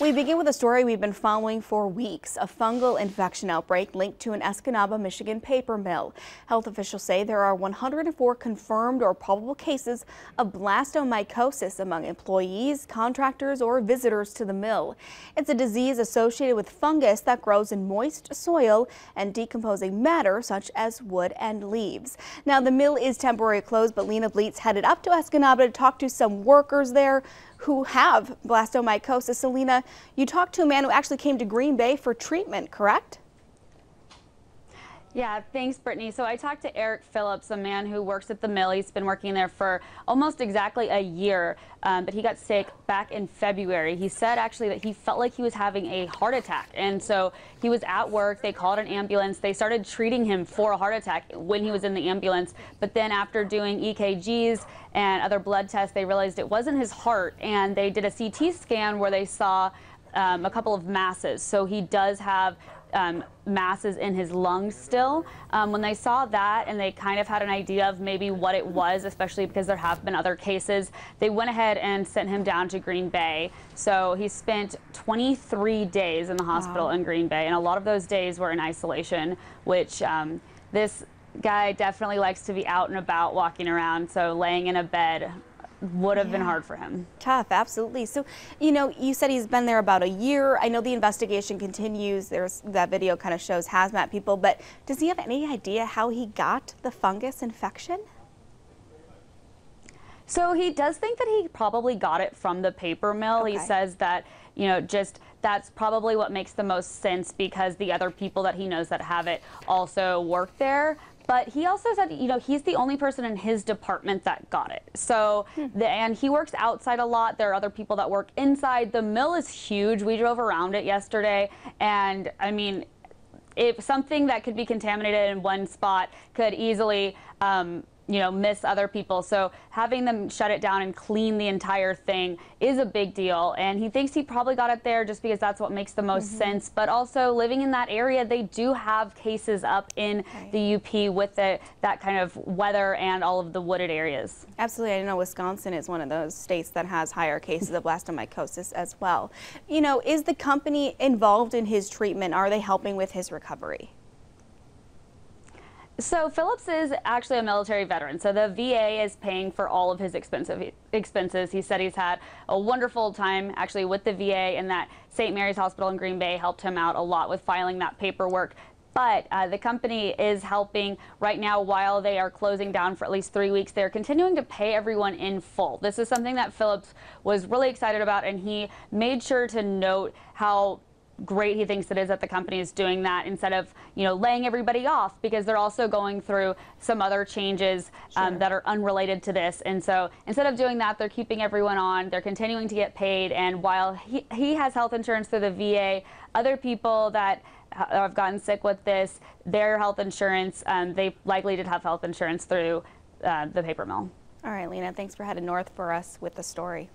We begin with a story we've been following for weeks, a fungal infection outbreak linked to an Escanaba, Michigan paper mill. Health officials say there are 104 confirmed or probable cases of blastomycosis among employees, contractors, or visitors to the mill. It's a disease associated with fungus that grows in moist soil and decomposing matter such as wood and leaves. Now, the mill is temporarily closed, but Lena Bleets headed up to Escanaba to talk to some workers there who have blastomycosis. Selena, you talked to a man who actually came to Green Bay for treatment, correct? Yeah, thanks, Brittany. So I talked to Eric Phillips, a man who works at the mill. He's been working there for almost exactly a year, um, but he got sick back in February. He said actually that he felt like he was having a heart attack. And so he was at work. They called an ambulance. They started treating him for a heart attack when he was in the ambulance. But then after doing EKGs and other blood tests, they realized it wasn't his heart. And they did a CT scan where they saw um, a couple of masses. So he does have um, masses in his lungs still. Um, when they saw that and they kind of had an idea of maybe what it was, especially because there have been other cases, they went ahead and sent him down to Green Bay. So he spent 23 days in the hospital wow. in Green Bay, and a lot of those days were in isolation, which um, this guy definitely likes to be out and about walking around. So laying in a bed would have yeah. been hard for him. Tough, absolutely. So, you know, you said he's been there about a year. I know the investigation continues. There's that video kind of shows hazmat people, but does he have any idea how he got the fungus infection? So he does think that he probably got it from the paper mill. Okay. He says that, you know, just that's probably what makes the most sense because the other people that he knows that have it also work there. But he also said, you know, he's the only person in his department that got it. So, hmm. the, and he works outside a lot. There are other people that work inside. The mill is huge. We drove around it yesterday, and I mean, if something that could be contaminated in one spot could easily um, you know, miss other people. So having them shut it down and clean the entire thing is a big deal. And he thinks he probably got it there just because that's what makes the most mm -hmm. sense. But also living in that area, they do have cases up in okay. the UP with the, that kind of weather and all of the wooded areas. Absolutely. I know Wisconsin is one of those states that has higher cases of blastomycosis as well. You know, is the company involved in his treatment? Are they helping with his recovery? So Phillips is actually a military veteran. So the VA is paying for all of his expensive expenses. He said he's had a wonderful time actually with the VA and that St. Mary's Hospital in Green Bay helped him out a lot with filing that paperwork. But uh, the company is helping right now while they are closing down for at least three weeks. They're continuing to pay everyone in full. This is something that Phillips was really excited about, and he made sure to note how great he thinks it is that the company is doing that instead of you know laying everybody off because they're also going through some other changes um, that are unrelated to this. And so instead of doing that they're keeping everyone on. They're continuing to get paid. And while he, he has health insurance through the VA other people that have gotten sick with this their health insurance um, they likely did have health insurance through uh, the paper mill. All right Lena thanks for heading north for us with the story